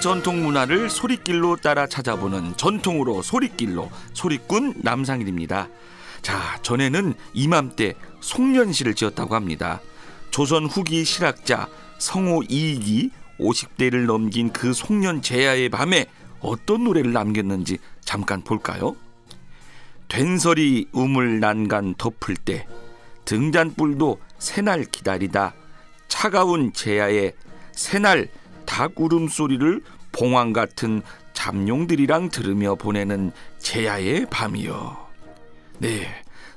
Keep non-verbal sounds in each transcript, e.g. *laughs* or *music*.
전통 문화를 소리길로 따라 찾아보는 전통으로 소리길로 소리꾼 남상일입니다. 자, 전에는 이맘때 송년시를 지었다고 합니다. 조선 후기 실학자 성호 이익이 50대를 넘긴 그 송년 제야의 밤에 어떤 노래를 남겼는지 잠깐 볼까요? 된설이 우물 난간 덮을 때 등잔불도 새날 기다리다 차가운 제야에 새날 닭 울음소리를 봉황 같은 잠룡들이랑 들으며 보내는 제야의 밤이요. 네,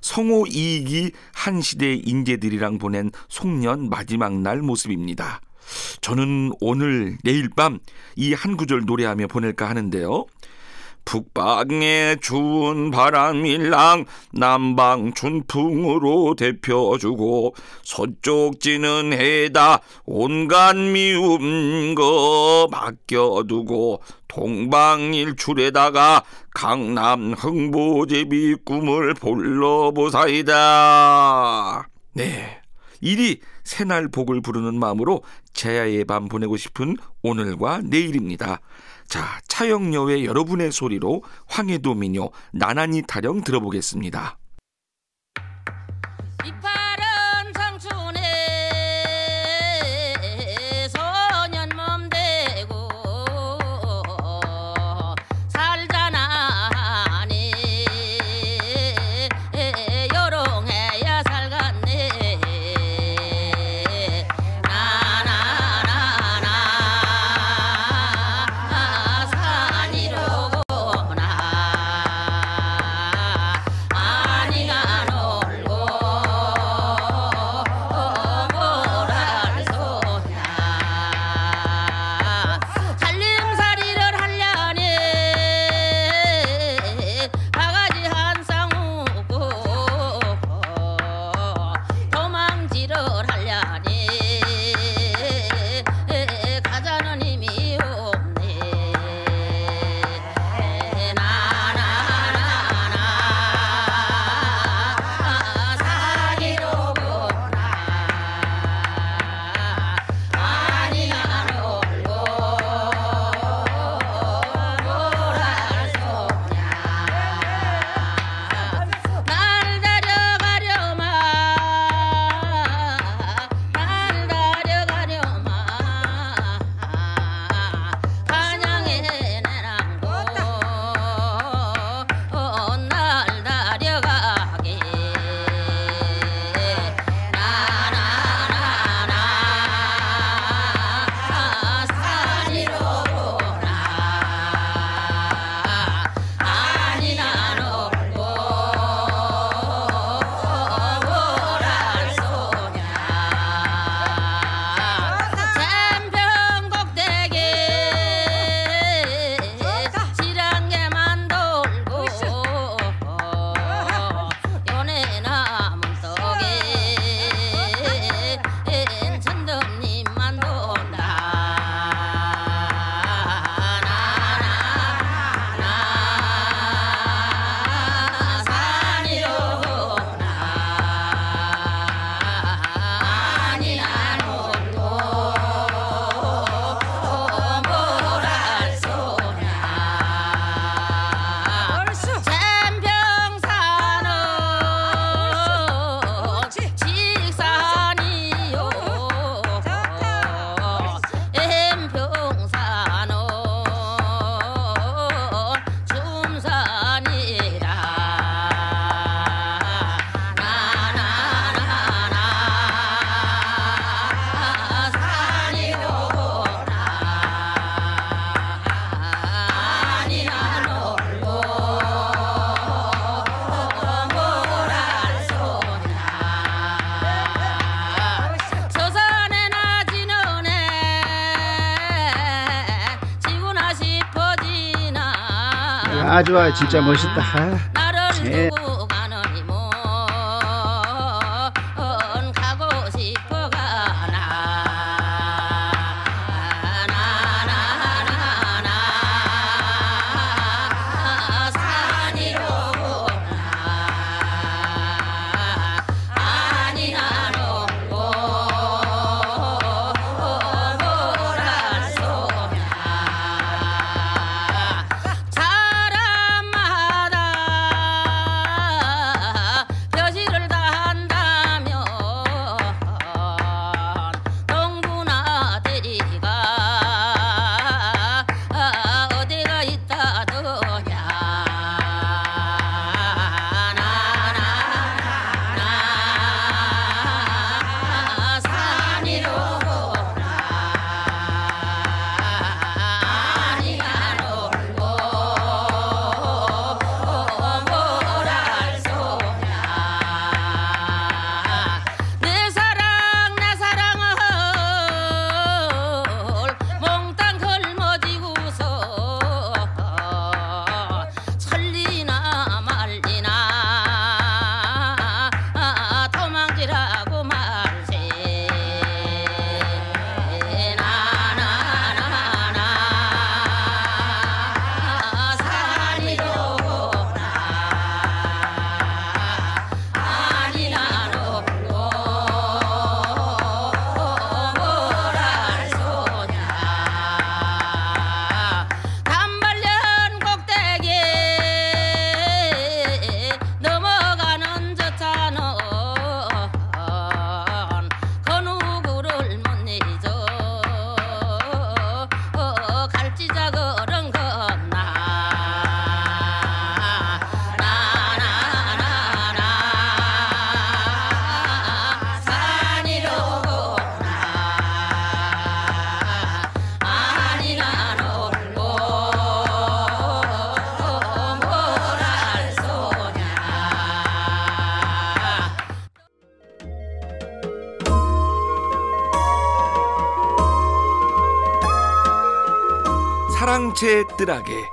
성호 이익이 한 시대 인재들이랑 보낸 송년 마지막 날 모습입니다. 저는 오늘 내일 밤 이 한 구절 노래하며 보낼까 하는데요. 북방의 추운 바람일랑 남방 춘풍으로 대표주고 서쪽 지는 해다 온갖 미움 거 맡겨두고 동방일출에다가 강남 흥보제비 꿈을 볼러보사이다. 네. 이리 새날 복을 부르는 마음으로 제야의 밤 보내고 싶은 오늘과 내일입니다. 자, 차영여의 여러분의 소리로 황해도 민요 나나니 타령 들어보겠습니다. 이파 아주 아, 진짜 멋있다. 아. 사랑채 뜰하게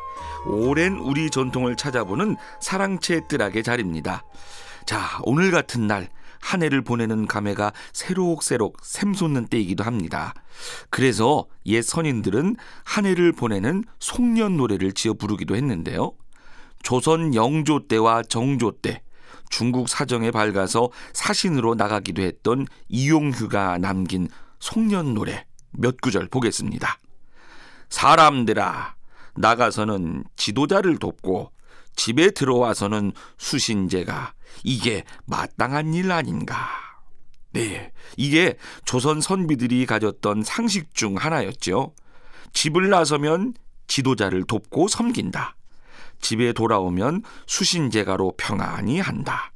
오랜 우리 전통을 찾아보는 사랑채 뜰하게 자리입니다. 자, 오늘 같은 날 한 해를 보내는 감회가 새록새록 샘솟는 때이기도 합니다. 그래서 옛 선인들은 한 해를 보내는 송년 노래를 지어 부르기도 했는데요. 조선 영조 때와 정조 때 중국 사정에 밝아서 사신으로 나가기도 했던 이용휴가 남긴 송년 노래 몇 구절 보겠습니다. 사람들아 나가서는 지도자를 돕고 집에 들어와서는 수신제가 이게 마땅한 일 아닌가. 네, 이게 조선 선비들이 가졌던 상식 중 하나였죠. 집을 나서면 지도자를 돕고 섬긴다. 집에 돌아오면 수신제가로 평안히 한다.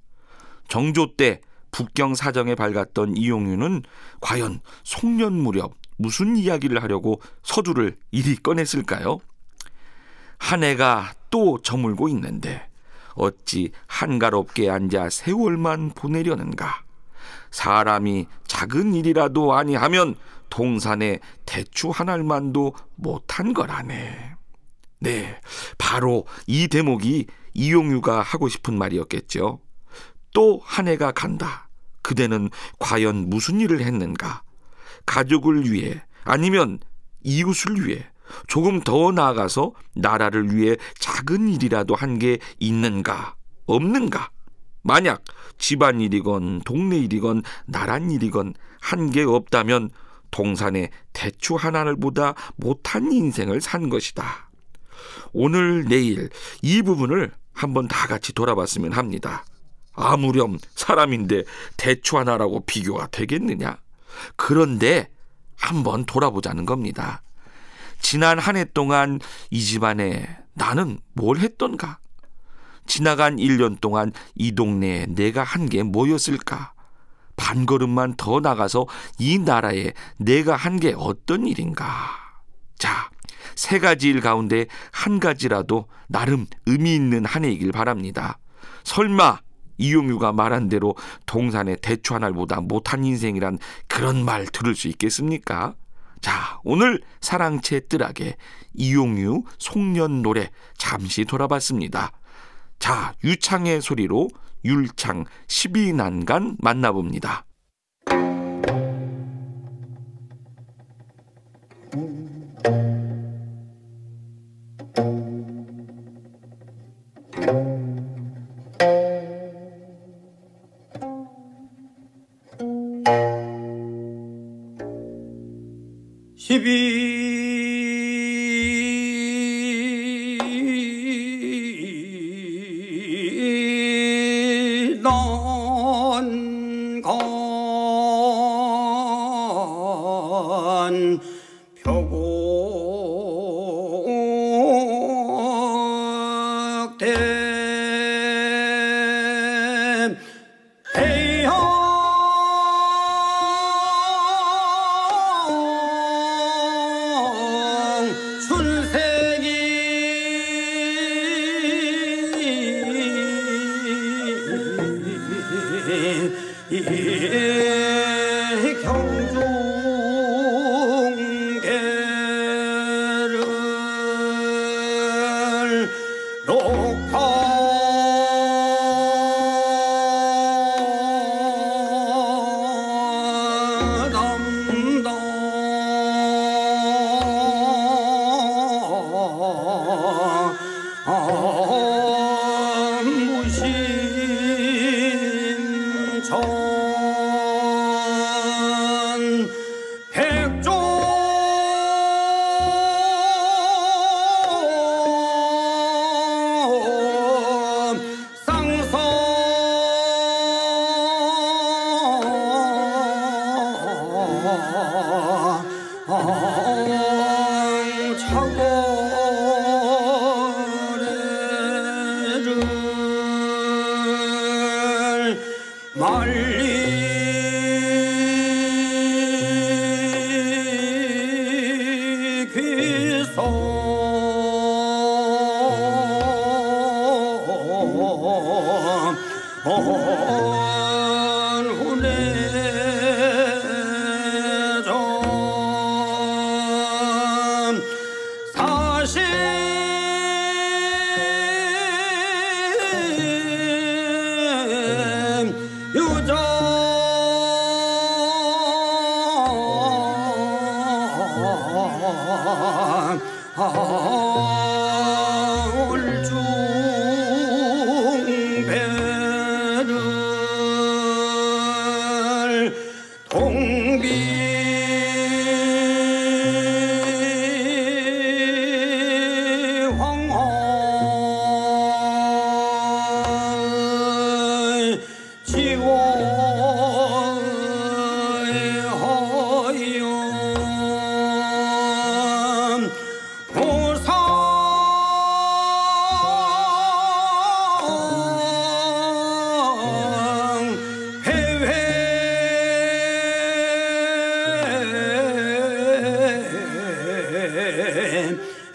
정조 때 북경 사정에 밝았던 이용유는 과연 송년 무렵 무슨 이야기를 하려고 서두를 이리 꺼냈을까요? 한 해가 또 저물고 있는데 어찌 한가롭게 앉아 세월만 보내려는가? 사람이 작은 일이라도 아니하면 동산에 대추 한 알만도 못한 거라네. 네, 바로 이 대목이 이용유가 하고 싶은 말이었겠죠. 또 한 해가 간다. 그대는 과연 무슨 일을 했는가? 가족을 위해 아니면 이웃을 위해 조금 더 나아가서 나라를 위해 작은 일이라도 한 게 있는가 없는가 만약 집안 일이건 동네 일이건 나란 일이건 한 게 없다면 동산에 대추 하나를 보다 못한 인생을 산 것이다. 오늘 내일 이 부분을 한번 다 같이 돌아봤으면 합니다. 아무렴 사람인데 대추 하나라고 비교가 되겠느냐? 그런데 한번 돌아보자는 겁니다. 지난 한 해 동안 이 집안에 나는 뭘 했던가? 지나간 1년 동안 이 동네에 내가 한 게 뭐였을까? 반걸음만 더 나가서 이 나라에 내가 한 게 어떤 일인가? 자, 세 가지 일 가운데 한 가지라도 나름 의미 있는 한 해이길 바랍니다. 설마 이용유가 말한 대로 동산의 대추 한 알보다 못한 인생이란 그런 말 들을 수 있겠습니까? 자, 오늘 사랑채 뜰하게 이용유 송년 노래 잠시 돌아봤습니다. 자, 유창의 소리로 율창 12난간 만나봅니다.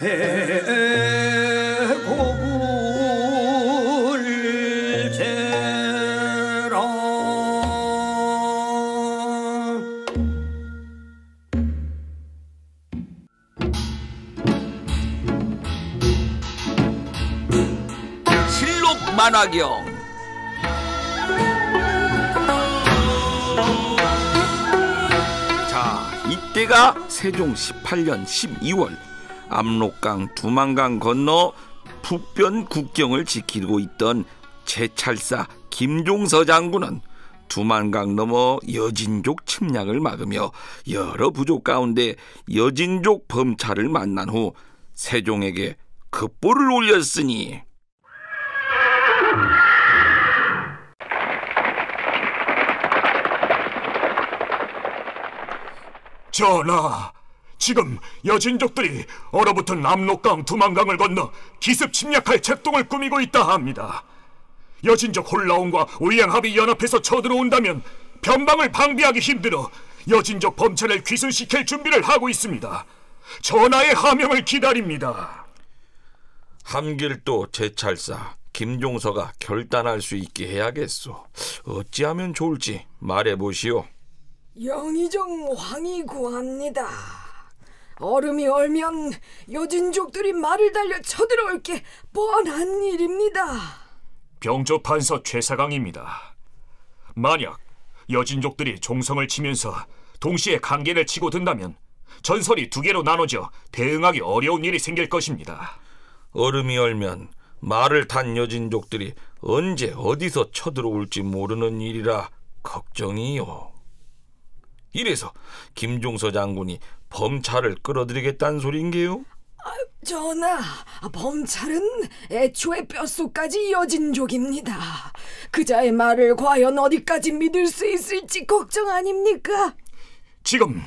해외 세종 18년 12월 압록강 두만강 건너 북변 국경을 지키고 있던 제찰사 김종서 장군은 두만강 넘어 여진족 침략을 막으며 여러 부족 가운데 여진족 범찰을 만난 후 세종에게 급보를 올렸으니 전하, 지금 여진족들이 얼어붙은 압록강 두만강을 건너 기습 침략할 책동을 꾸미고 있다 합니다. 여진족 홀라온과 우양합이 연합해서 쳐들어온다면 변방을 방비하기 힘들어 여진족 범찰을 귀순시킬 준비를 하고 있습니다. 전하의 하명을 기다립니다. 함길도 제찰사 김종서가 결단할 수 있게 해야겠소. 어찌하면 좋을지 말해보시오. 영의정 황이 구합니다. 얼음이 얼면 여진족들이 말을 달려 쳐들어올 게 뻔한 일입니다. 병조 판서 최사강입니다. 만약 여진족들이 종성을 치면서 동시에 강계를 치고 든다면 전설이 두 개로 나눠져 대응하기 어려운 일이 생길 것입니다. 얼음이 얼면 말을 탄 여진족들이 언제 어디서 쳐들어올지 모르는 일이라 걱정이요. 이래서 김종서 장군이 범찰을 끌어들이겠다는 소린게요? 전하, 범찰은 애초에 뼛속까지 여진 족입니다. 그자의 말을 과연 어디까지 믿을 수 있을지 걱정 아닙니까? 지금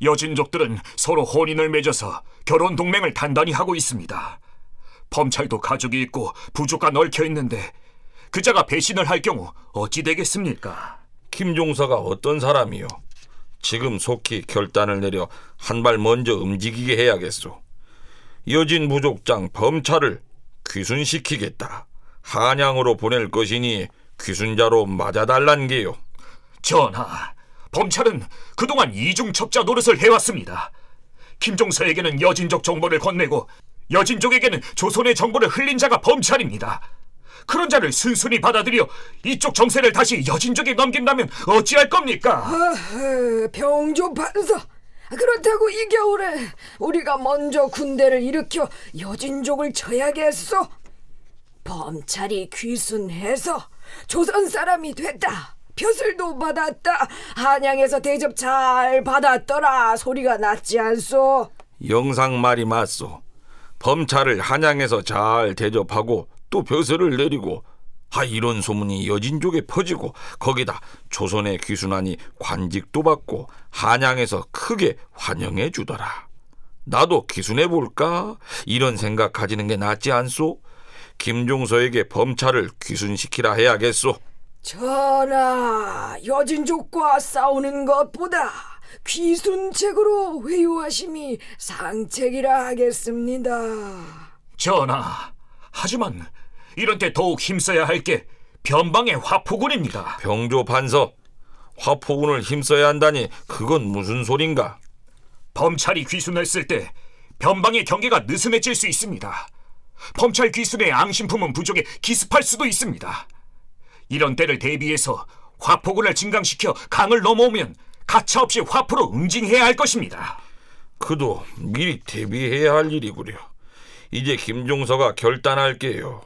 여진족들은 서로 혼인을 맺어서 결혼 동맹을 단단히 하고 있습니다. 범찰도 가족이 있고 부족가 얽혀 있는데 그자가 배신을 할 경우 어찌 되겠습니까? 김종서가 어떤 사람이요? 지금 속히 결단을 내려 한 발 먼저 움직이게 해야겠소. 여진 부족장 범찰을 귀순시키겠다. 한양으로 보낼 것이니 귀순자로 맞아달란 게요. 전하, 범찰은 그동안 이중첩자 노릇을 해왔습니다. 김종서에게는 여진족 정보를 건네고 여진족에게는 조선의 정보를 흘린 자가 범찰입니다. 그런 자를 순순히 받아들여 이쪽 정세를 다시 여진족에 넘긴다면 어찌할 겁니까? 병조 판사. 그렇다고 이 겨울에 우리가 먼저 군대를 일으켜 여진족을 쳐야겠어. 범찰이 귀순해서 조선 사람이 됐다. 벼슬도 받았다. 한양에서 대접 잘 받았더라. 소리가 났지 않소? 영상 말이 맞소. 범찰을 한양에서 잘 대접하고 또 벼슬을 내리고 하 이런 소문이 여진족에 퍼지고 거기다 조선의 귀순하니 관직도 받고 한양에서 크게 환영해 주더라. 나도 귀순해 볼까? 이런 생각 가지는 게 낫지 않소? 김종서에게 범찰을 귀순시키라 해야겠소. 전하, 여진족과 싸우는 것보다 귀순책으로 회유하심이 상책이라 하겠습니다. 전하, 하지만 이런 때 더욱 힘써야 할 게 변방의 화포군입니다. 병조 판서 화포군을 힘써야 한다니 그건 무슨 소린가? 범찰이 귀순했을 때 변방의 경계가 느슨해질 수 있습니다. 범찰 귀순의 앙심품은 부족해 기습할 수도 있습니다. 이런 때를 대비해서 화포군을 진강시켜 강을 넘어오면 가차없이 화포로 응징해야 할 것입니다. 그도 미리 대비해야 할 일이구려. 이제 김종서가 결단할게요.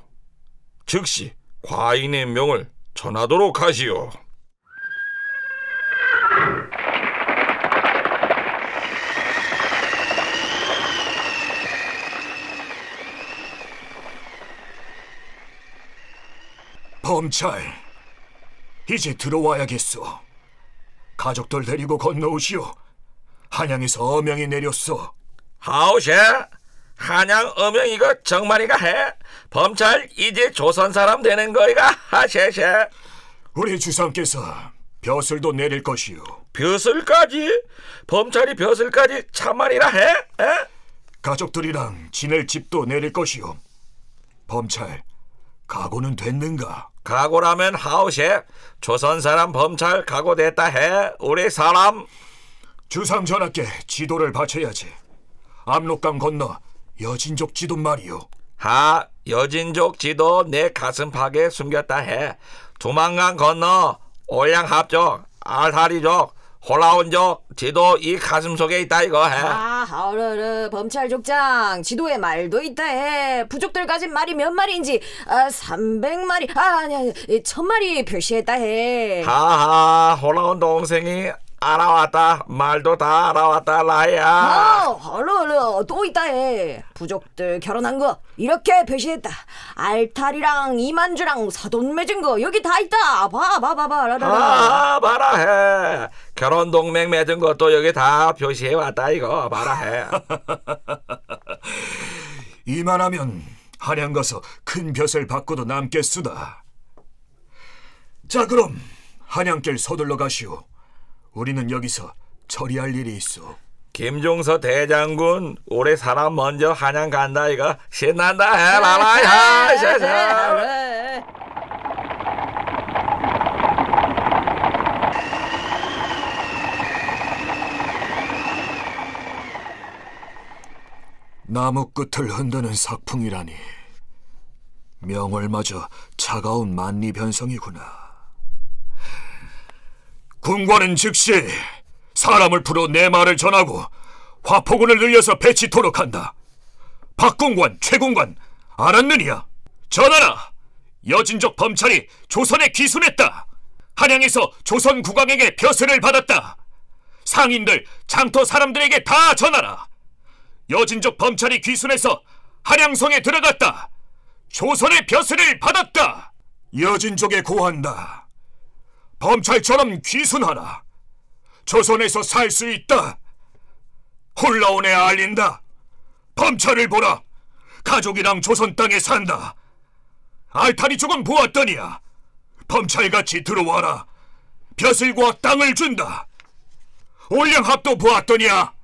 즉시 과인의 명을 전하도록 하시오. 범찰, 이제 들어와야겠소. 가족들 데리고 건너오시오. 한양에서 어명이 내렸소. 하오셰 한양 어명이가 정말이가 해 범찰 이제 조선 사람 되는 거이가 하셰셰 우리 주상께서 벼슬도 내릴 것이오. 벼슬까지 범찰이 벼슬까지 참말이라 해? 에? 가족들이랑 지낼 집도 내릴 것이오. 범찰, 각오는 됐는가? 각오라면 하오셰 조선 사람 범찰 각오됐다 해 우리 사람 주상 전하께 지도를 바쳐야지. 압록강 건너 여진족 지도 말이오. 하 여진족 지도 내 가슴팍에 숨겼다 해 두만강 건너 올양합족 알타리족 홀라온족 지도 이 가슴 속에 있다 이거 해 아, 하르르 범찰 족장 지도에 말도 있다 해. 부족들 가진 말이 몇 마리인지 아, 300마리 아, 아니 아니 1000마리 표시했다 해. 하하 홀라온 동생이 알아왔다 말도 다 알아왔다 라야 어, 하르르 또 있다 해. 부족들 결혼한 거 이렇게 표시했다. 알탈이랑 이만주랑 사돈 맺은 거 여기 다 있다. 봐, 봐, 봐, 봐, 라라라. 아 봐라 해 결혼 동맹 맺은 것도 여기 다 표시해 왔다 이거 봐라 해 *laughs* 이만하면 한양 가서 큰 벼슬 받고도 남겠수다. 자 그럼 한양길 서둘러 가시오. 우리는 여기서 처리할 일이 있어. 김종서 대장군 올해 사람 먼저 한양 간다 이거 신난다 해 라라야 *laughs* 샤샤. 나무 끝을 흔드는 sak풍이라니 명월마저 차가운 만리 변성이구나. 군관은 즉시 사람을 풀어 내 말을 전하고 화포군을 늘려서 배치토록 한다. 박군관, 최군관 알았느냐? 전하라! 여진족 범찰이 조선에 기순했다. 한양에서 조선 국왕에게 벼슬을 받았다. 상인들, 장터 사람들에게 다 전하라. 여진족 범찰이 귀순해서 한양성에 들어갔다. 조선의 벼슬을 받았다. 여진족에 고한다. 범찰처럼 귀순하라. 조선에서 살 수 있다. 홀라온에 알린다. 범찰을 보라. 가족이랑 조선 땅에 산다. 알타리 쪽은 보았더니야. 범찰같이 들어와라. 벼슬과 땅을 준다. 올량합도 보았더니야.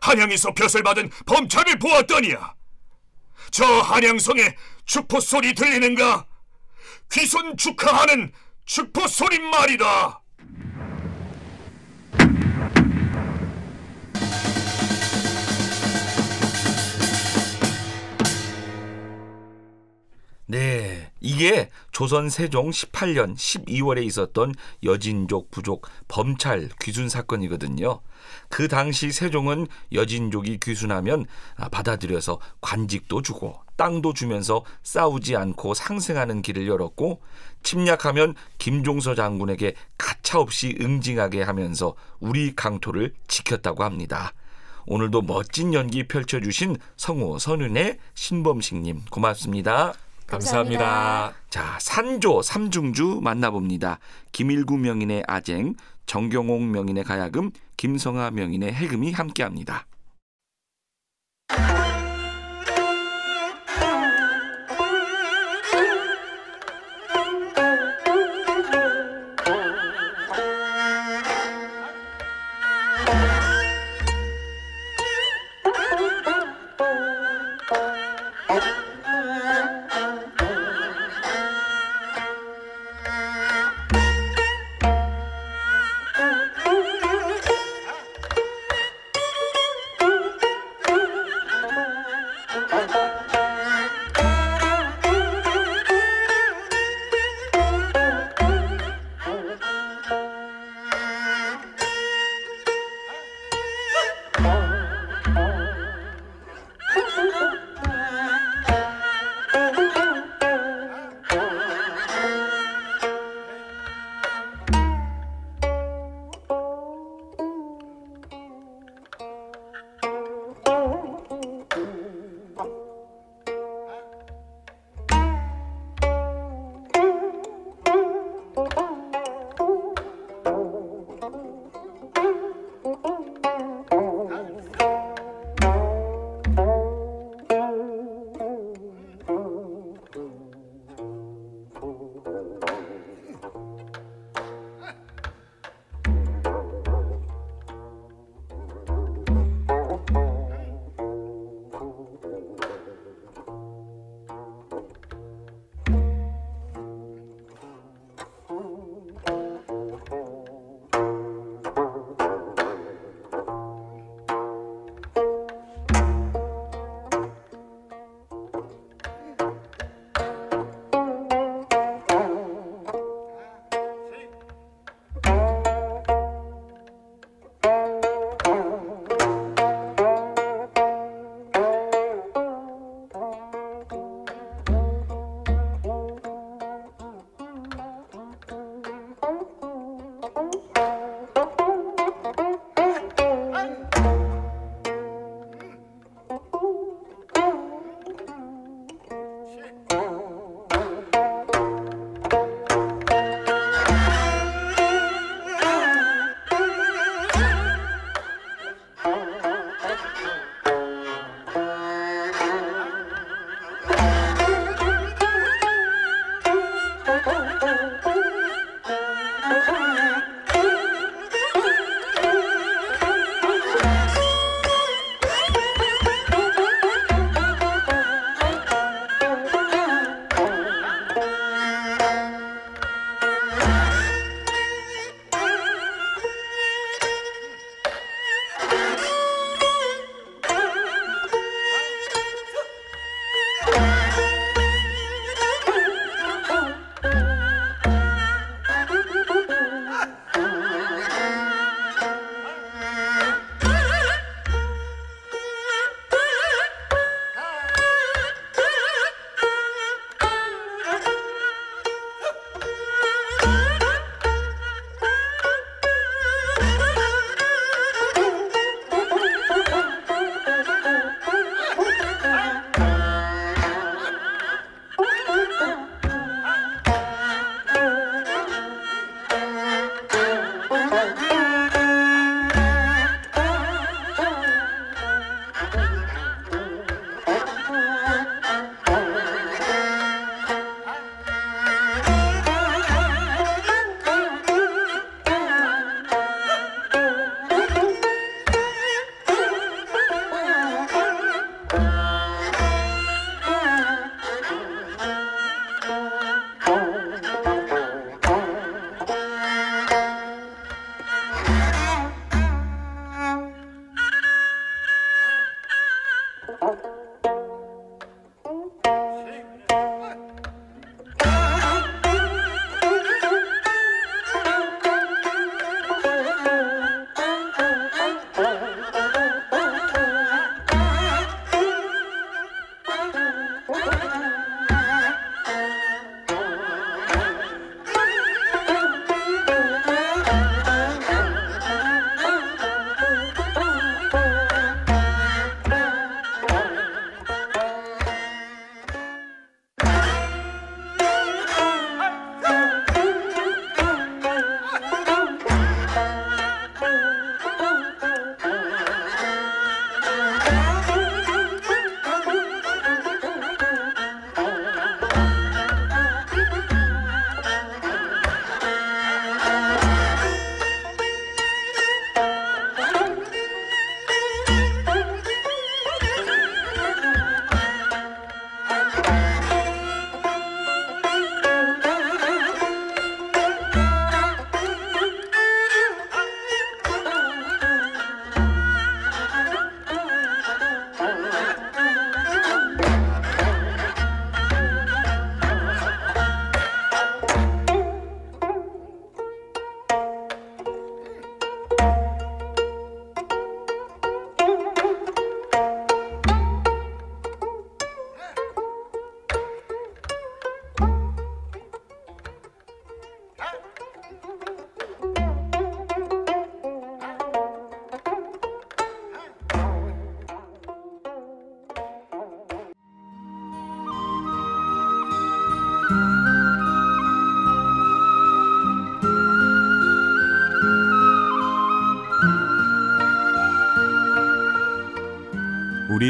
한양에서 벼슬 받은 범찰을 보았더니야. 저 한양성에 축포 소리 들리는가? 귀손 축하하는 축포 소리 말이다. 네, 이게 조선 세종 18년 12월에 있었던 여진족 부족 범찰 귀순 사건이거든요. 그 당시 세종은 여진족이 귀순하면 아, 받아들여서 관직도 주고 땅도 주면서 싸우지 않고 상생하는 길을 열었고 침략하면 김종서 장군에게 가차없이 응징하게 하면서 우리 강토를 지켰다고 합니다. 오늘도 멋진 연기 펼쳐주신 성우 선윤의 신범식님 고맙습니다. 감사합니다. 자, 산조 삼중주 만나봅니다. 김일구 명인의 아쟁, 정경옥 명인의 가야금, 김성아 명인의 해금이 함께합니다.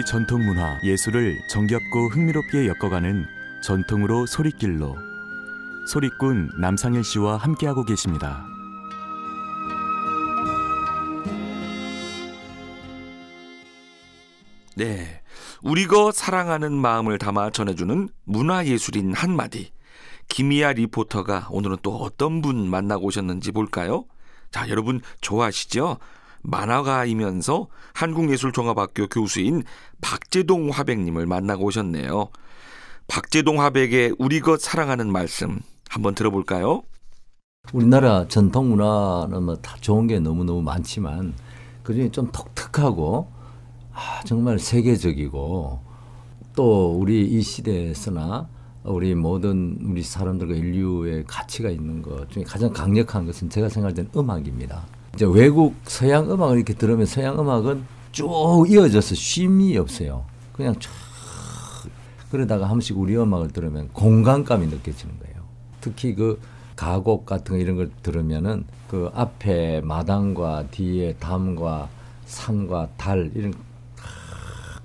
전통 문화 예술을 정겹고 흥미롭게 엮어가는 전통으로 소리길로 소리꾼 남상일 씨와 함께하고 계십니다. 네. 우리가 사랑하는 마음을 담아 전해주는 문화예술인 한마디. 김희아 리포터가 오늘은 또 어떤 분 만나고 오셨는지 볼까요? 자, 여러분 좋아하시죠? 만화가이면서 한국예술종합학교 교수인 박재동 화백님을 만나고 오셨네요. 박재동 화백의 우리가 사랑하는 말씀 한번 들어볼까요? 우리나라 전통 문화는 뭐 다 좋은 게 너무너무 많지만 그중에 좀 독특하고 아, 정말 세계적이고 또 우리 이 시대에서나 우리 모든 우리 사람들과 인류의 가치가 있는 것 중에 가장 강력한 것은 제가 생각할 때는 음악입니다. 이제 외국 서양 음악을 이렇게 들으면 서양 음악은 쭉 이어져서 쉼이 없어요. 그냥 쭉 그러다가 한 번씩 우리 음악을 들으면 공간감이 느껴지는 거예요. 특히 그 가곡 같은 거 이런 걸 들으면은 그 앞에 마당과 뒤에 담과 산과 달 이런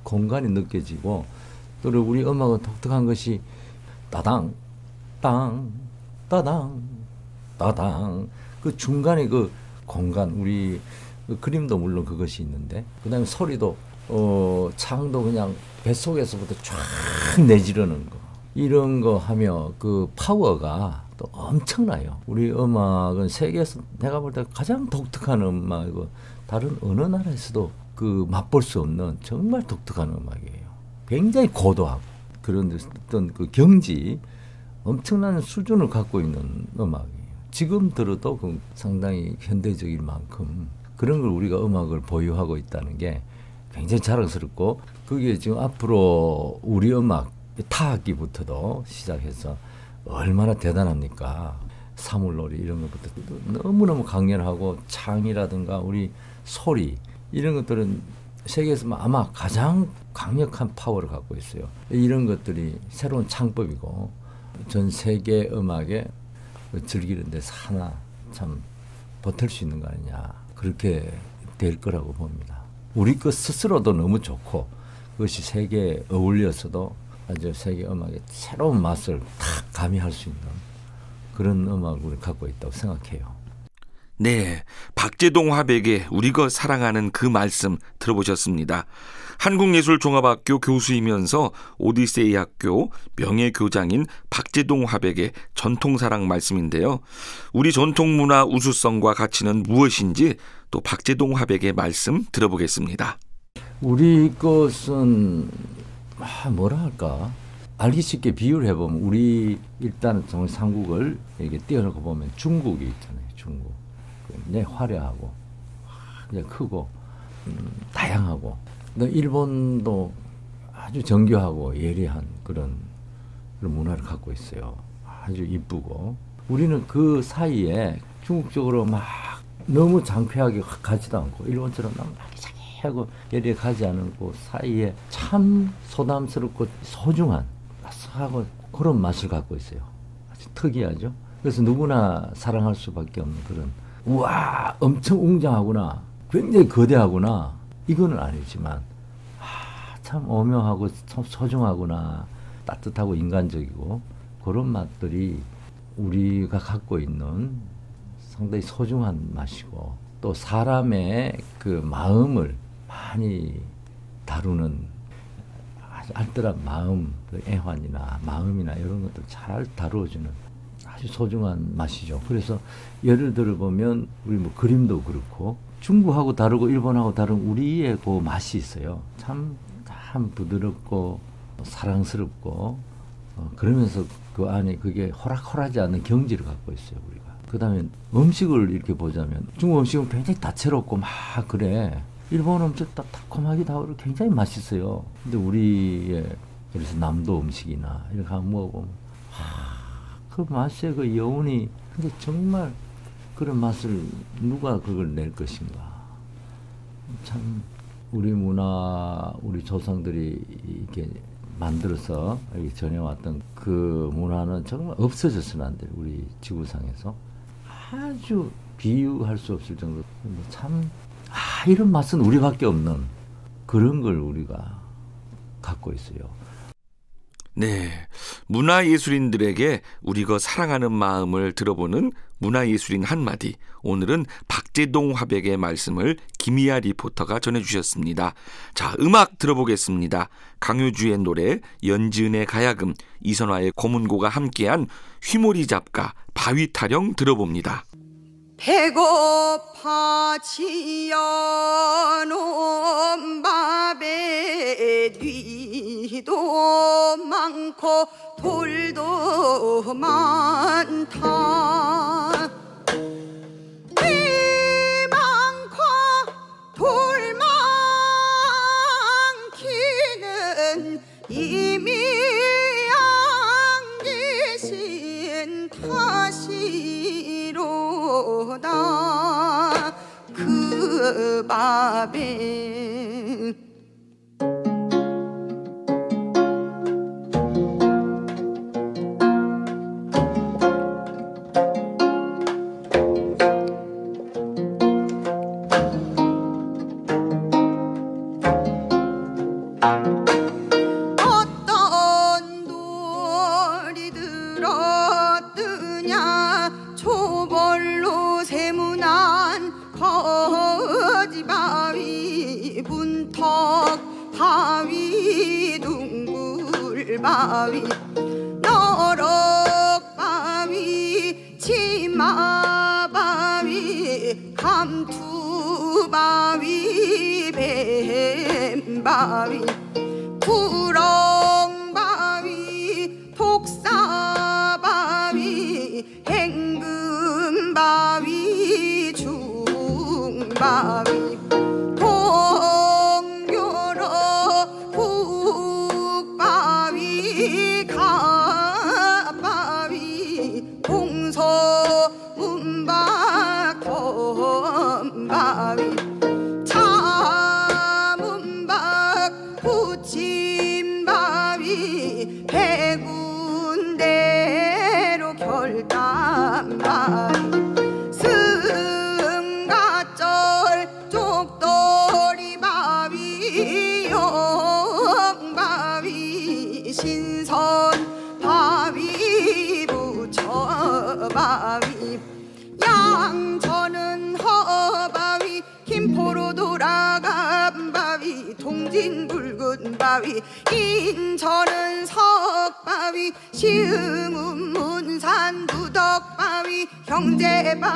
공간이 느껴지고 또 우리 음악은 독특한 것이 따당 땅 따당 따당 그 중간에 그 공간 우리 그 그림도 물론 그것이 있는데 그다음에 소리도 어 창도 그냥 뱃속에서부터 쫙 내지르는 거 이런 거 하며 그 파워가 또 엄청나요. 우리 음악은 세계에서 내가 볼 때 가장 독특한 음악이고 다른 어느 나라에서도 그 맛볼 수 없는 정말 독특한 음악이에요. 굉장히 고도하고 그런 어떤 그 경지 엄청난 수준을 갖고 있는 음악이에요. 지금 들어도 그 상당히 현대적인 만큼 그런 걸 우리가 음악을 보유하고 있다는 게 굉장히 자랑스럽고 그게 지금 앞으로 우리 음악 타악기부터도 시작해서 얼마나 대단합니까? 사물놀이 이런 것부터 너무너무 강렬하고 창이라든가 우리 소리 이런 것들은 세계에서 아마 가장 강력한 파워를 갖고 있어요. 이런 것들이 새로운 창법이고 전 세계 음악에 즐기는 데서 하나 참 버틸 수 있는 거 아니냐 그렇게 될 거라고 봅니다. 우리 것 스스로도 너무 좋고 그것이 세계에 어울려서도 아주 세계 음악의 새로운 맛을 탁 가미할 수 있는 그런 음악을 갖고 있다고 생각해요. 네, 박재동 화백의 우리가 사랑하는 그 말씀 들어보셨습니다. 한국예술종합학교 교수이면서 오디세이 학교 명예교장인 박재동 화백의 전통사랑 말씀인데요. 우리 전통문화 우수성과 가치는 무엇인지 또 박재동 화백의 말씀 들어보겠습니다. 우리 것은 아, 뭐라 할까 알기 쉽게 비유를 해보면 우리 일단 정말 삼국을 이렇게 띄어놓고 보면 중국이 있잖아요. 중국 굉장히 화려하고 그냥 크고 음, 다양하고 또 일본도 아주 정교하고 예리한 그런 그런 문화를 갖고 있어요. 아주 이쁘고 우리는 그 사이에 중국 쪽으로 막 너무 장쾌하게 가지도 않고 일본처럼 너무 하고 예리하게 가지 않고 사이에 참 소담스럽고 소중한 아삭하고 그런 맛을 갖고 있어요. 아주 특이하죠. 그래서 누구나 사랑할 수밖에 없는 그런 우와 엄청 웅장하구나 굉장히 거대하구나 이거는 아니지만 아, 참 오묘하고 참 소중하구나 따뜻하고 인간적이고 그런 맛들이 우리가 갖고 있는 상당히 소중한 맛이고 또 사람의 그 마음을 많이 다루는 아주 알뜰한 마음, 그 애환이나 마음이나 이런 것들 잘 다루어주는 아주 소중한 맛이죠. 그래서 예를 들어 보면 우리 뭐 그림도 그렇고 중국하고 다르고 일본하고 다른 우리의 그 맛이 있어요. 참, 참 부드럽고 사랑스럽고 어, 그러면서 그 안에 그게 호락호락하지 않는 경지를 갖고 있어요. 우리가. 그 다음에 음식을 이렇게 보자면 중국 음식은 굉장히 다채롭고 막 그래. 일본 음식 다 달콤하게 다 굉장히 맛있어요. 근데 우리의 그래서 남도 음식이나 이렇게 한번 먹어보면 하, 그 맛의 그 여운이 근데 정말 그런 맛을 누가 그걸 낼 것인가? 참 우리 문화 우리 조상들이 이렇게 만들어서 이렇게 전해왔던 그 문화는 정말 없어졌으면 안 돼요. 우리 지구상에서 아주 비유할 수 없을 정도로 참 아, 이런 맛은 우리밖에 없는 그런 걸 우리가 갖고 있어요. 네. 문화예술인들에게 우리가 사랑하는 마음을 들어보는 문화예술인 한마디. 오늘은 박재동 화백의 말씀을 김희아 리포터가 전해주셨습니다. 자, 음악 들어보겠습니다. 강효주의 노래, 연지은의 가야금, 이선화의 고문고가 함께한 휘모리 잡가, 바위 타령 들어봅니다. 배고파 지어 놓은 밥에 뒤도 많고 돌도 많다 그 밥에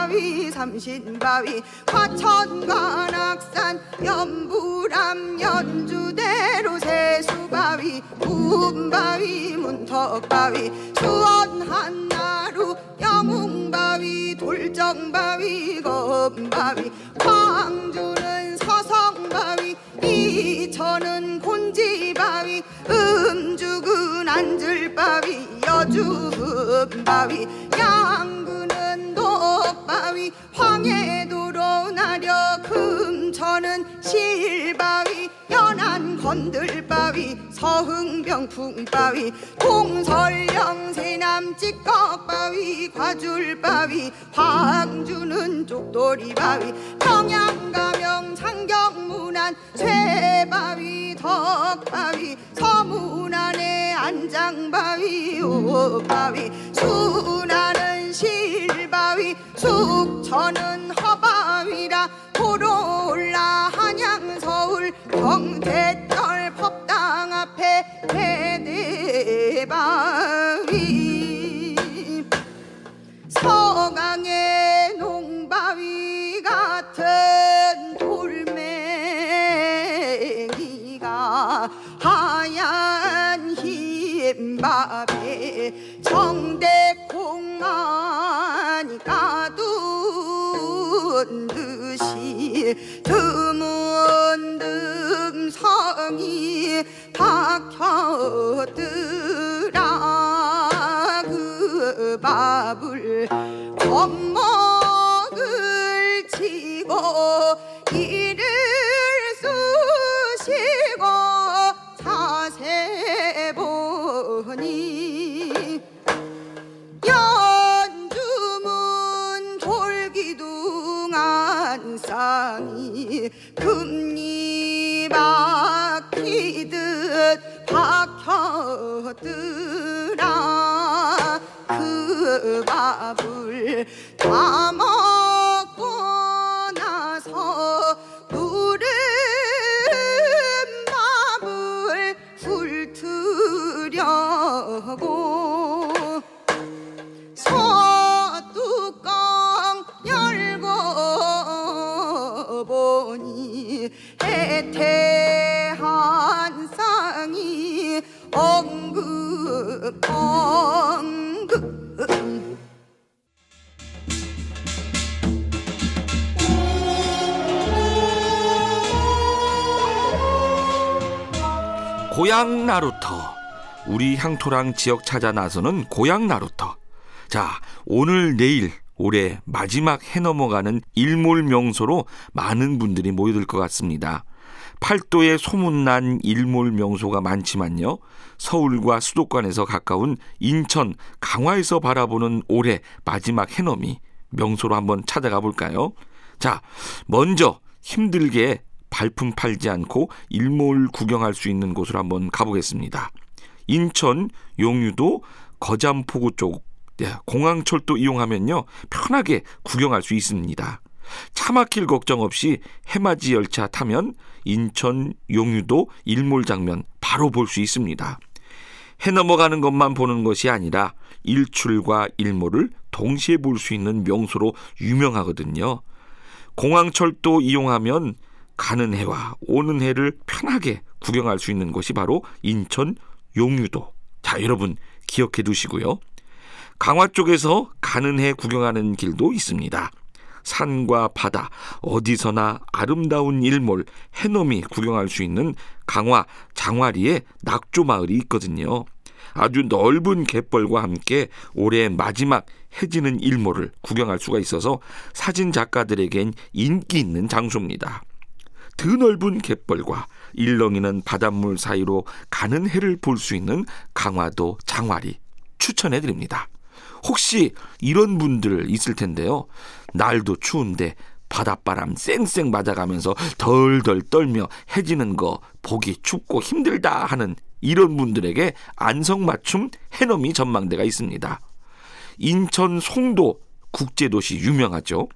바위 삼신바위 화천과 낙산 연부람 연주대로 세수바위 우음바위 문턱바위 수원 한나루 영웅바위 돌정바위 검바위 광주는 서성바위 이천은 곤지바위 음죽은 안들바위 여주바위 양구는 독바위 황해도로 나려 금천은 실바위 연안 건들바위 서흥병 풍바위 동설령 세남 찌꺽바위 과줄바위 황주는 쪽돌이바위 평양가명 창경문안 쇠바위 덕바위 서문안의 안장바위 오바위 순안 은 실바위 숙천은 허바위라 도로 올라 한양 서울 경태절 법당 앞에 대대바위. 서강의 농바위 같은 돌멩이가 하얀 흰밥에 정대 콩만이 가둔 듯이 드문듬 성이 박혀들아 그 밥을 겁먹을 치고 이를 쑤시고 자세 보니 고향 나루터. 우리 향토랑 지역 찾아 나서는 고향 나루터. 자 오늘 내일 올해 마지막 해 넘어가는 일몰 명소로 많은 분들이 모여들 것 같습니다. 팔도에 소문난 일몰 명소가 많지만요. 서울과 수도권에서 가까운 인천 강화에서 바라보는 올해 마지막 해넘이 명소로 한번 찾아가 볼까요? 자 먼저 힘들게 발품 팔지 않고 일몰 구경할 수 있는 곳으로 한번 가보겠습니다. 인천 용유도 거잠포구 쪽 네, 공항철도 이용하면요 편하게 구경할 수 있습니다. 차 막힐 걱정 없이 해맞이 열차 타면 인천 용유도 일몰 장면 바로 볼 수 있습니다. 해 넘어가는 것만 보는 것이 아니라 일출과 일몰을 동시에 볼 수 있는 명소로 유명하거든요. 공항철도 이용하면 가는 해와 오는 해를 편하게 구경할 수 있는 곳이 바로 인천 용유도. 자, 여러분 기억해 두시고요. 강화 쪽에서 가는 해 구경하는 길도 있습니다. 산과 바다, 어디서나 아름다운 일몰, 해넘이 구경할 수 있는 강화 장화리에 낙조 마을이 있거든요. 아주 넓은 갯벌과 함께 올해 마지막 해지는 일몰을 구경할 수가 있어서 사진 작가들에겐 인기 있는 장소입니다. 드넓은 갯벌과 일렁이는 바닷물 사이로 가는 해를 볼 수 있는 강화도 장화리 추천해 드립니다. 혹시 이런 분들 있을 텐데요. 날도 추운데 바닷바람 쌩쌩 맞아가면서 덜덜 떨며 해지는 거 보기 춥고 힘들다 하는 이런 분들에게 안성맞춤 해넘이 전망대가 있습니다. 인천 송도 국제도시 유명하죠.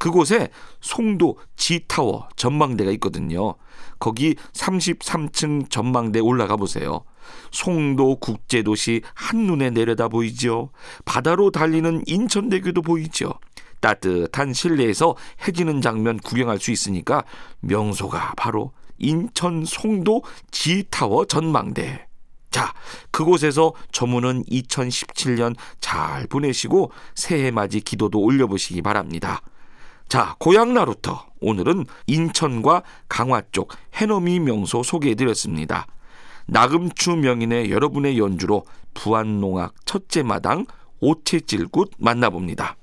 그곳에 송도 지타워 전망대가 있거든요. 거기 33층 전망대 올라가 보세요. 송도 국제도시 한눈에 내려다 보이죠. 바다로 달리는 인천대교도 보이죠. 따뜻한 실내에서 해지는 장면 구경할 수 있으니까 명소가 바로 인천 송도 지타워 전망대. 자, 그곳에서 저문은 2017년 잘 보내시고 새해 맞이 기도도 올려보시기 바랍니다. 자, 고향 나루터. 오늘은 인천과 강화 쪽 해넘이 명소 소개해드렸습니다. 나금추 명인의 여러분의 연주로 부안농악 첫째 마당 오채질굿 만나봅니다.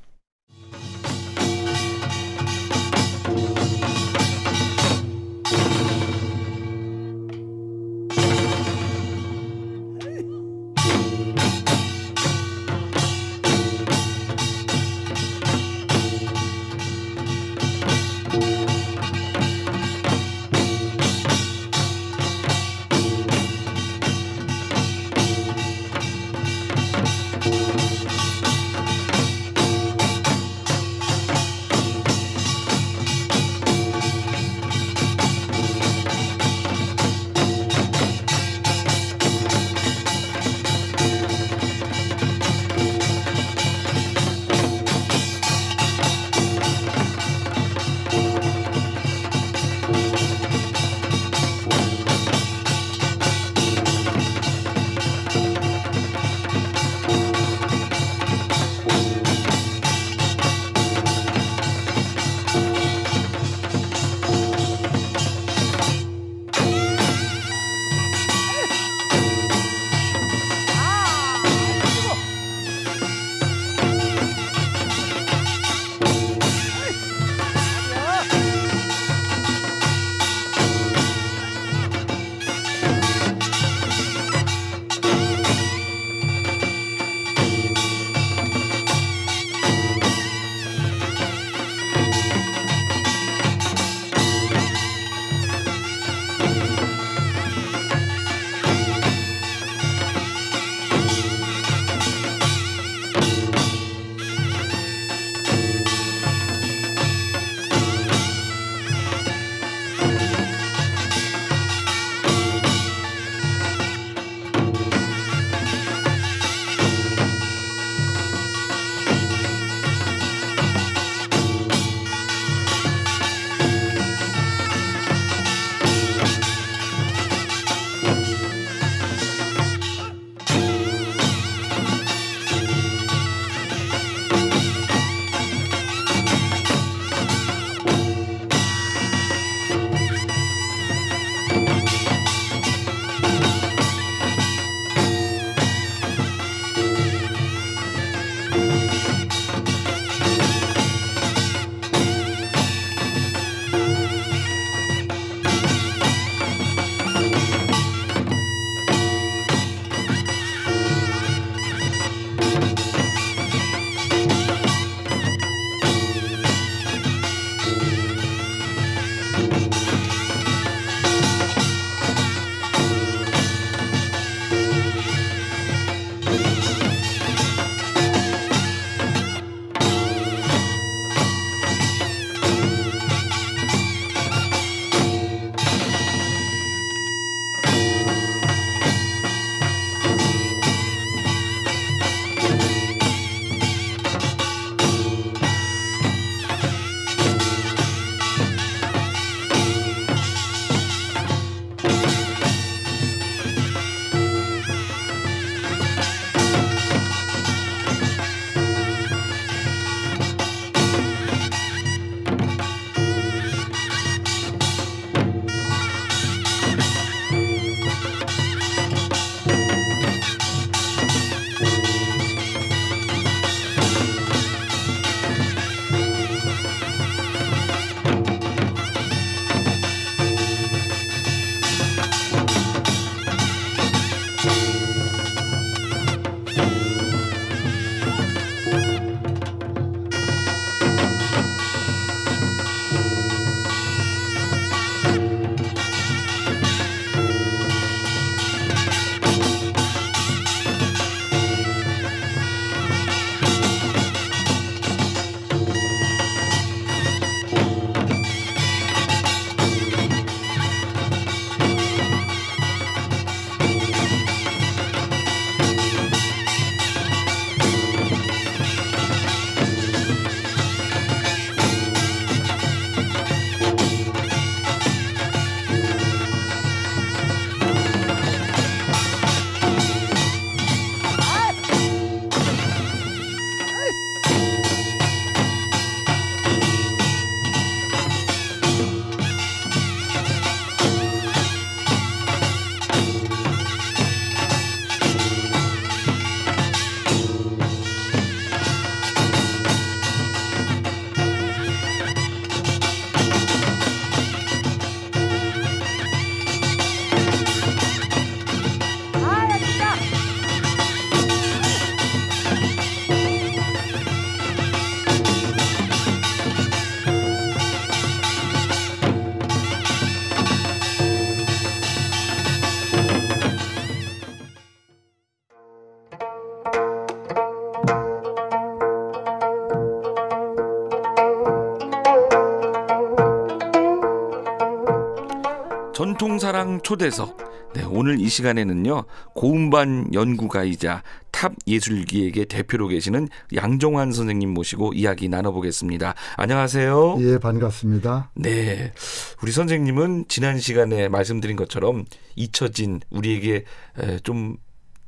전통사랑 초대석. 네, 오늘 이 시간에는요, 고음반 연구가이자 탑 예술기획의 대표로 계시는 양정환 선생님 모시고 이야기 나눠보겠습니다. 안녕하세요. 예, 반갑습니다. 네. 우리 선생님은 지난 시간에 말씀드린 것처럼 잊혀진 우리에게 에, 좀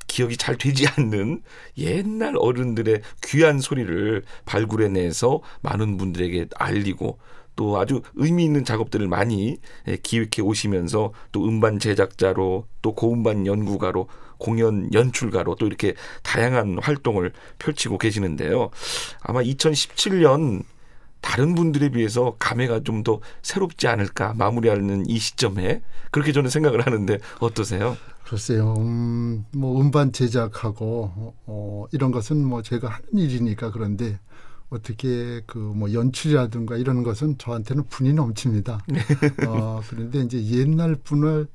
기억이 잘 되지 않는 옛날 어른들의 귀한 소리를 발굴해내서 많은 분들에게 알리고 또 아주 의미 있는 작업들을 많이 예, 기획해 오시면서 또 음반 제작자로 또 고음반 연구가로 공연 연출가로 또 이렇게 다양한 활동을 펼치고 계시는데요. 아마 2017년 다른 분들에 비해서 감회가 좀 더 새롭지 않을까 마무리하는 이 시점에 그렇게 저는 생각을 하는데 어떠세요? 글쎄요, 음, 뭐 음반 제작하고 어, 이런 것은 뭐 제가 하는 일이니까 그런데 어떻게 그 뭐 연출이라든가 이런 것은 저한테는 분이 넘칩니다. *laughs* 어, 그런데 이제 옛날 분을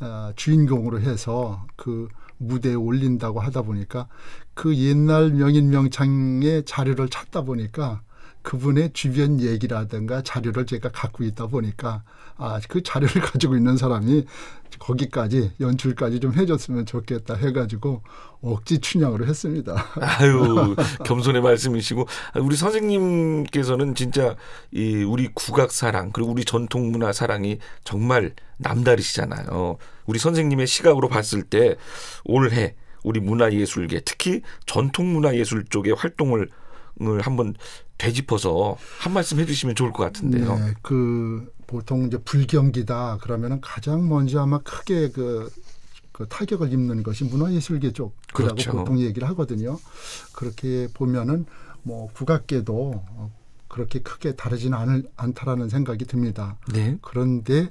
어, 주인공으로 해서 그 무대에 올린다고 하다 보니까 그 옛날 명인 명창의 자료를 찾다 보니까 그분의 주변 얘기라든가 자료를 제가 갖고 있다 보니까 아, 그 자료를 *laughs* 가지고 있는 사람이 거기까지 연출까지 좀 해줬으면 좋겠다 해가지고 억지 춘향으로 했습니다. *laughs* 아유 겸손의 말씀이시고 우리 선생님께서는 진짜 이 우리 국악 사랑 그리고 우리 전통 문화 사랑이 정말 남다르시잖아요. 우리 선생님의 시각으로 봤을 때 올해 우리 문화예술계 특히 전통 문화예술 쪽의 활동을 을 한번 되짚어서 한 말씀 해주시면 좋을 것 같은데요. 네, 그 보통 이제 불경기다 그러면은 가장 먼저 아마 크게 그, 그 타격을 입는 것이 문화예술계 쪽이라고 그렇죠. 보통 얘기를 하거든요. 그렇게 보면은 뭐 국악계도 그렇게 크게 다르지는 않을, 않다라는 생각이 듭니다. 네. 그런데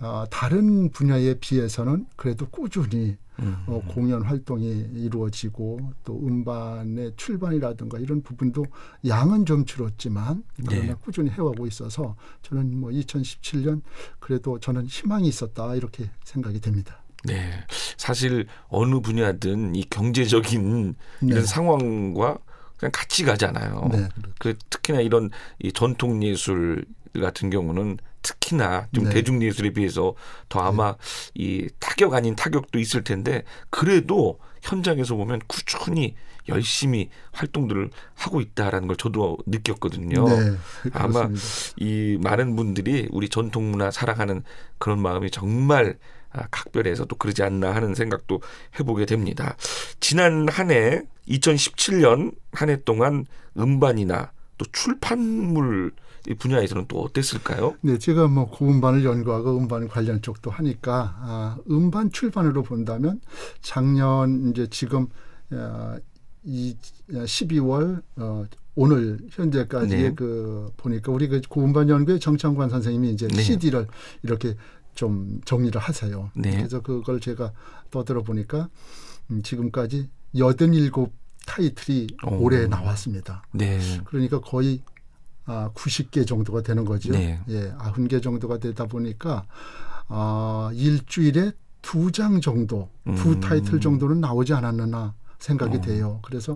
어, 다른 분야에 비해서는 그래도 꾸준히 음. 어, 공연 활동이 이루어지고 또 음반의 출반이라든가 이런 부분도 양은 좀 줄었지만 그러나 네. 꾸준히 해오고 있어서 저는 뭐 2017년 그래도 저는 희망이 있었다 이렇게 생각이 됩니다. 네. 사실 어느 분야든 이 경제적인 이런 네. 상황과 그냥 같이 가잖아요. 네, 그 특히나 이런 이 전통 예술 같은 경우는 특히나 좀 네. 대중 예술에 비해서 더 아마 이 타격 아닌 타격도 있을 텐데 그래도 현장에서 보면 꾸준히 열심히 활동들을 하고 있다라는 걸 저도 느꼈거든요. 네, 아마. 이 많은 분들이 우리 전통 문화 사랑하는 그런 마음이 정말 아, 각별해서 또 그러지 않나 하는 생각도 해보게 됩니다. 지난 한 해 2017년 한 해 동안 음반이나 또 출판물 이 분야에서는 또 어땠을까요? 네, 제가 뭐 고음반을 연구하고 음반 관련 쪽도 하니까 아, 음반 출판으로 본다면 작년 이제 지금 어, 이 12월 어, 오늘 현재까지의 네. 그 보니까 우리 그 고음반 연구의 정창관 선생님이 이제 네. CD를 이렇게 좀 정리를 하세요. 네. 그래서 그걸 제가 떠들어 보니까 음, 지금까지 87 타이틀이 오. 올해 나왔습니다. 네. 그러니까 거의 아, 90개 정도가 되는 거죠. 네. 예, 90개 정도가 되다 보니까 아, 일주일에 두 장 정도, 두 음. 타이틀 정도는 나오지 않았느나 생각이 어. 돼요. 그래서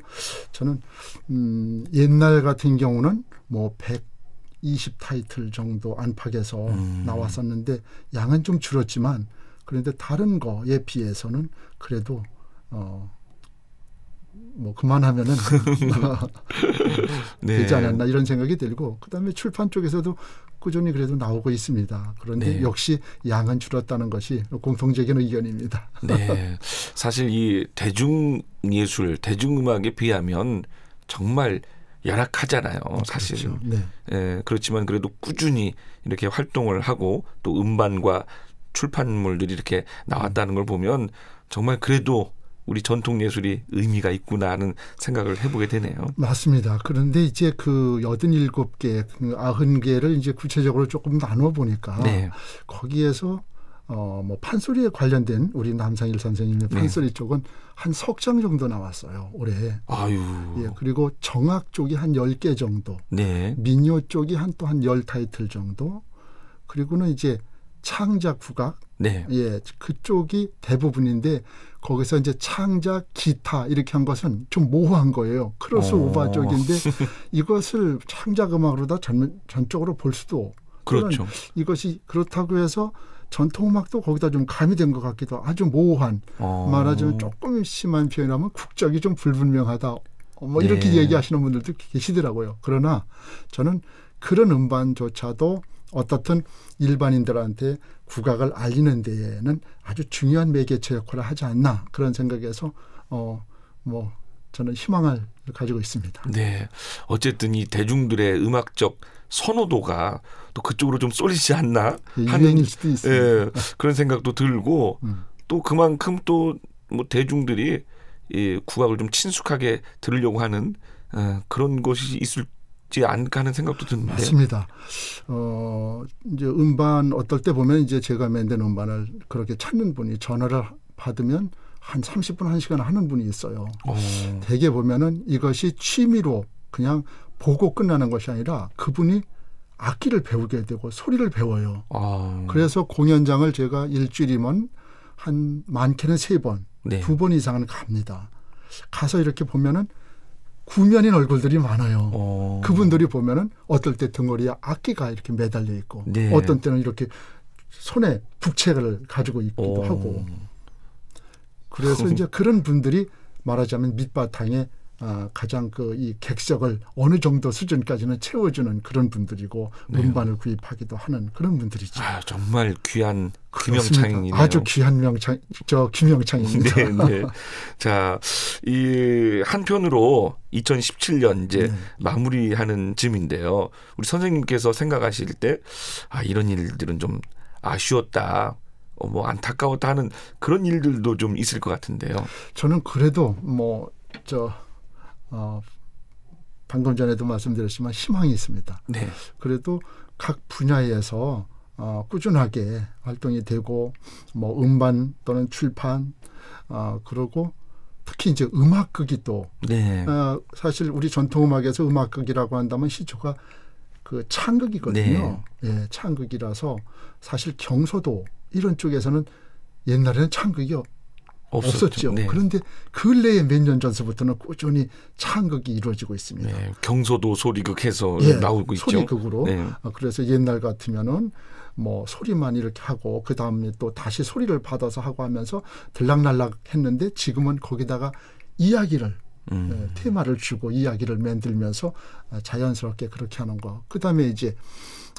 저는 음, 옛날 같은 경우는 뭐120 타이틀 정도 안팎에서 음. 나왔었는데 양은 좀 줄었지만 그런데 다른 거에 비해서는 그래도 어, 뭐 그만하면은 *laughs* 네. 되지 않았나 이런 생각이 들고 그다음에 출판 쪽에서도 꾸준히 그래도 나오고 있습니다. 그런데 네. 역시 양은 줄었다는 것이 공통적인 의견입니다. 네. *laughs* 사실 이 대중 예술, 대중 음악에 비하면 정말 열악하잖아요. 사실. 그렇죠. 네. 예, 그렇지만 그래도 꾸준히 이렇게 활동을 하고 또 음반과 출판물들이 이렇게 나왔다는 걸 보면 정말 그래도 우리 전통 예술이 의미가 있구나 하는 생각을 해보게 되네요. 맞습니다. 그런데 이제 그 87개, 그 90개를 이제 구체적으로 조금 나눠 보니까 네. 거기에서 어, 뭐 판소리에 관련된 우리 남상일 선생님의 네. 판소리 쪽은 한 석 장 정도 나왔어요. 올해. 아유. 예, 그리고 정악 쪽이 한 10개 정도. 네. 민요 쪽이 한 또 한 열 타이틀 정도. 그리고는 이제 창작 국악 네. 예, 그쪽이 대부분인데 거기서 이제 창작 기타 이렇게 한 것은 좀 모호한 거예요. 크로스 어. 오버 *laughs* 쪽인데 이것을 창작 음악으로 다 전, 전적으로 볼 수도 그렇죠. 이것이 그렇다고 해서 전통 음악도 거기다 좀 가미된 것 같기도 아주 모호한 어. 말하자면 조금 심한 표현하면 국적이 좀 불분명하다. 어, 뭐 이렇게 네. 얘기하시는 분들도 계시더라고요. 그러나 저는 그런 음반조차도 어떻든 일반인들한테 국악을 알리는 데에는 아주 중요한 매개체 역할을 하지 않나 그런 생각에서 어 뭐 저는 희망을 가지고 있습니다. 네. 어쨌든 이 대중들의 음악적 선호도가 또 그쪽으로 좀 쏠리지 않나 예, 하는 수도 있습니다. 예, 그런 생각도 들고 음. 또 그만큼 또 뭐 대중들이 이 국악을 좀 친숙하게 들으려고 하는 어, 그런 것이 있을 지 않을까 하는 생각도 드는데. 맞습니다. 어, 이제 음반 어떨 때 보면 이제 제가 만든 음반을 그렇게 찾는 분이 전화를 받으면 한 30분, 1시간 하는 분이 있어요. 어, 대개 보면은 이것이 취미로 그냥 보고 끝나는 것이 아니라 그분이 악기를 배우게 되고 소리를 배워요. 아, 그래서 공연장을 제가 일주일이면 한 많게는 세 번, 네. 두번 이상은 갑니다. 가서 이렇게 보면은 구면인 얼굴들이 많아요. 어, 그분들이 보면은 어떨 때 등허리에 악기가 이렇게 매달려 있고 네. 어떤 때는 이렇게 손에 북책을 가지고 있기도 어. 하고 그래서 이제 그런 분들이 말하자면 밑바탕에 아, 가장 그 이 객석을 어느 정도 수준까지는 채워주는 그런 분들이고 음반을 구입하기도 하는 그런 분들이죠. 네. 아, 정말 귀한. 김영창이네요. 아주 귀한 명창, 저 김영창입니다. 네, 네. *laughs* 자, 이 한편으로 2017년 이제 네. 마무리하는 즈음인데요. 우리 선생님께서 생각하실 때 아, 이런 일들은 좀 아쉬웠다. 어, 뭐 안타까웠다 하는 그런 일들도 좀 있을 것 같은데요. 저는 그래도 뭐저 어, 방금 전에도 말씀드렸지만 희망이 있습니다. 네. 그래도 각 분야에서 어, 꾸준하게 활동이 되고 뭐 음반 또는 출판 어, 그리고 특히 이제 음악극이 또 네. 어, 사실 우리 전통 음악에서 음악극이라고 한다면 시초가 그 창극이거든요. 예, 창극이라서 사실 경소도 이런 쪽에서는 옛날에는 창극이 없었죠. 없었죠. 네. 그런데 근래에 몇 년 전서부터는 꾸준히 창극이 이루어지고 있습니다. 네. 경소도 소리극 해서 예, 나오고 있죠. 소리극으로. 네. 아, 그래서 옛날 같으면은 뭐 소리만 이렇게 하고 그 다음에 또 다시 소리를 받아서 하고 하면서 들락날락 했는데 지금은 거기다가 이야기를 음. 예, 테마를 주고 이야기를 만들면서 아, 자연스럽게 그렇게 하는 거. 그 다음에 이제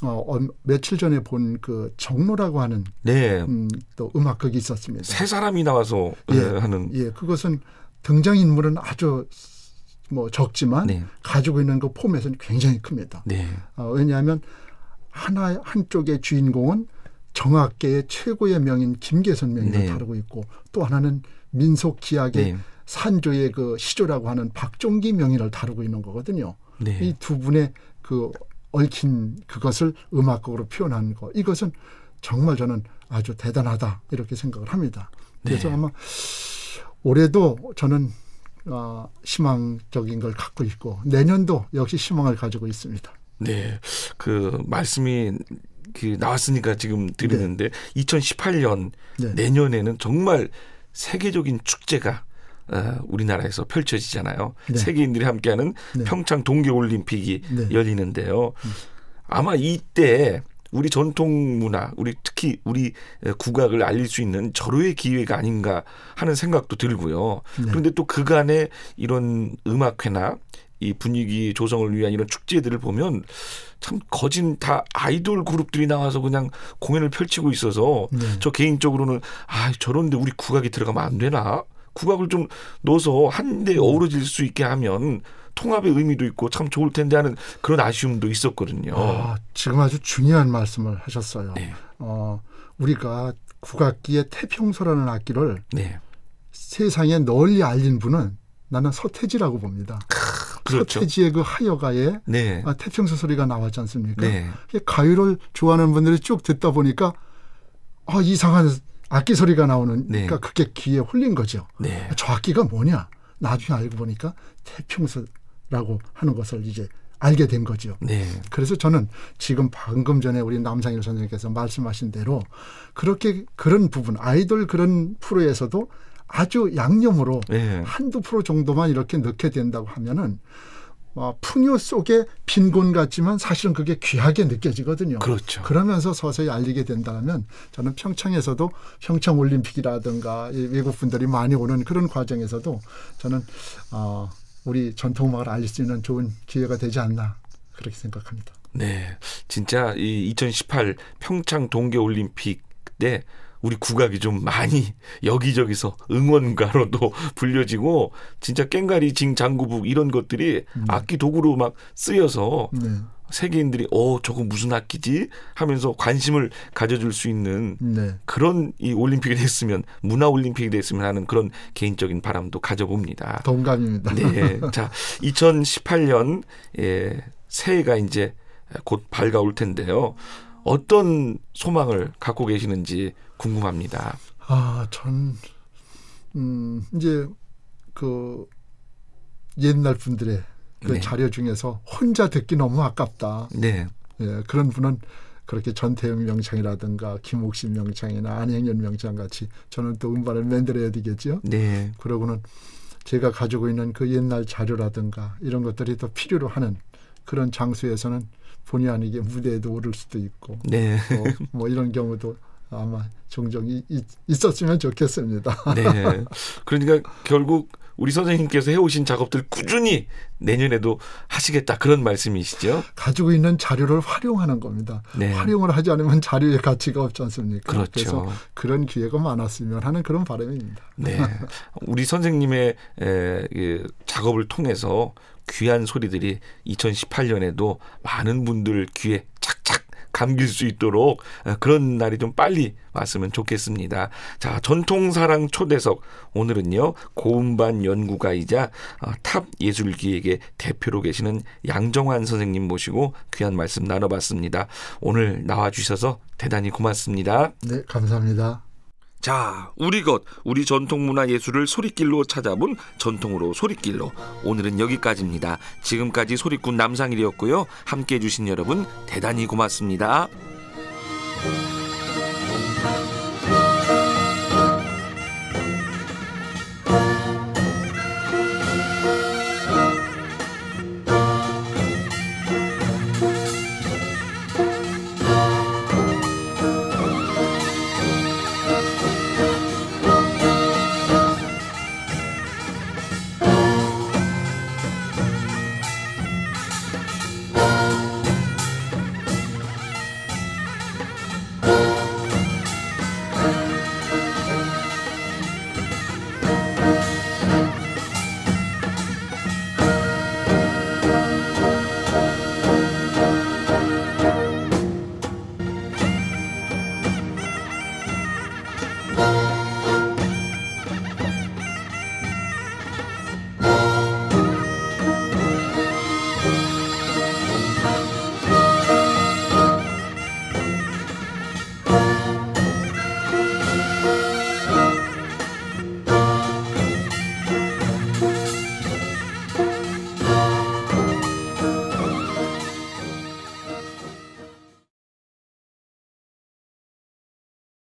어, 얼- 며칠 전에 본 그 정로라고 하는 네. 음, 또 음악극이 있었습니다. 세 사람이 나와서 예, 예, 하는 예, 그것은 등장 인물은 아주 뭐 적지만 네. 가지고 있는 그 포맷은 굉장히 큽니다. 네. 어, 왜냐하면 하나 한쪽의 주인공은 정악계의 최고의 명인 김계선 명인을 네. 다루고 있고 또 하나는 민속 기악의 네. 산조의 그 시조라고 하는 박종기 명인을 다루고 있는 거거든요. 네. 이두 분의 그 얽힌 그것을 음악극으로 표현한 거 이것은 정말 저는 아주 대단하다 이렇게 생각을 합니다. 그래서 네. 아마 올해도 저는 어, 희망적인 걸 갖고 있고 내년도 역시 희망을 가지고 있습니다. 네. 그 말씀이 그 나왔으니까 지금 드리는데 2018년 네. 내년에는 정말 세계적인 축제가 어, 우리나라에서 펼쳐지잖아요. 네. 세계인들이 함께하는 네. 평창 동계올림픽이 네. 열리는데요. 아마 이때 우리 전통 문화, 우리 특히 우리 국악을 알릴 수 있는 절호의 기회가 아닌가 하는 생각도 들고요. 네. 그런데 또 그간의 이런 음악회나 이 분위기 조성을 위한 이런 축제들을 보면 참 거진 다 아이돌 그룹들이 나와서 그냥 공연을 펼치고 있어서 네. 저 개인적으로는 아 저런데 우리 국악이 들어가면 안 되나? 국악을 좀 넣어서 한데 어우러질 수 있게 하면 통합의 의미도 있고 참 좋을 텐데 하는 그런 아쉬움도 있었거든요. 아, 지금 아주 중요한 말씀을 하셨어요. 네. 어, 우리가 국악기의 태평소라는 악기를 네. 세상에 널리 알린 분은 나는 서태지라고 봅니다. 그렇죠. 서태지의 그 하여가에 네. 아, 태평소 소리가 나왔지 않습니까? 네. 이 가요를 좋아하는 분들이 쭉 듣다 보니까 아, 이상한 악기 소리가 나오는 네. 그러니까 그게 귀에 홀린 거죠. 네. 저 악기가 뭐냐? 나중에 알고 보니까 태평소라고 하는 것을 이제 알게 된 거죠. 네. 그래서 저는 지금 방금 전에 우리 남상일 선생님께서 말씀하신 대로 그렇게 그런 부분 아이돌 그런 프로에서도 아주 양념으로 네. 한두 프로 정도만 이렇게 넣게 된다고 하면은 어, 풍요 속에 빈곤 같지만 사실은 그게 귀하게 느껴지거든요. 그렇죠. 그러면서 서서히 알리게 된다면 저는 평창에서도 평창 올림픽이라든가 이 외국 분들이 많이 오는 그런 과정에서도 저는 어, 우리 전통 음악을 알릴 수 있는 좋은 기회가 되지 않나 그렇게 생각합니다. 네, 진짜 이 2018 평창 동계 올림픽 때 우리 국악이 좀 많이 여기저기서 응원가로도 *laughs* 불려지고 진짜 깽가리 징 장구북 이런 것들이 악기 도구로 막 쓰여서 네. 세계인들이 어 저거 무슨 악기지 하면서 관심을 가져줄 수 있는 네. 그런 이 올림픽이 됐으면 문화 올림픽이 됐으면 하는 그런 개인적인 바람도 가져봅니다. 동감입니다. 네. *laughs* 자, 2018년 예, 새해가 이제 곧 밝아올 텐데요. 어떤 소망을 갖고 계시는지 궁금합니다. 아, 전, 음, 이제 그 옛날 분들의 그 네. 자료 중에서 혼자 듣기 너무 아깝다. 네. 예, 그런 분은 그렇게 전태영 명창이라든가 김옥신 명창이나 안행연 명창 같이 저는 또 음반을 만들어야 되겠죠. 네. 그러고는 제가 가지고 있는 그 옛날 자료라든가 이런 것들이 더 필요로 하는 그런 장소에서는 본의 아니게 무대에도 오를 수도 있고 네. 또뭐 이런 경우도 아마 종종 이- 이- 있었으면 좋겠습니다. 네. *laughs* 그러니까 결국 우리 선생님께서 해오신 작업들 꾸준히 내년에도 하시겠다 그런 말씀이시죠? 가지고 있는 자료를 활용하는 겁니다. 네. 활용을 하지 않으면 자료의 가치가 없지 않습니까? 그렇죠. 래서 그런 기회가 많았으면 하는 그런 바람입니다. 네. *laughs* 우리 선생님의 에, 그 작업을 통해서 귀한 소리들이 2018년에도 많은 분들 귀에 감길 수 있도록 어, 그런 날이 좀 빨리 왔으면 좋겠습니다. 자, 전통사랑 초대석 오늘은요 고음반 연구가이자 어, 탑 예술기획의 대표로 계시는 양정환 선생님 모시고 귀한 말씀 나눠봤습니다. 오늘 나와주셔서 대단히 고맙습니다. 네, 감사합니다. 자, 우리 것, 우리 전통 문화 예술을 소리길로 찾아본 전통으로 소리길로. 오늘은 여기까지입니다. 지금까지 소리꾼 남상일이었고요. 함께 해주신 여러분 대단히 고맙습니다.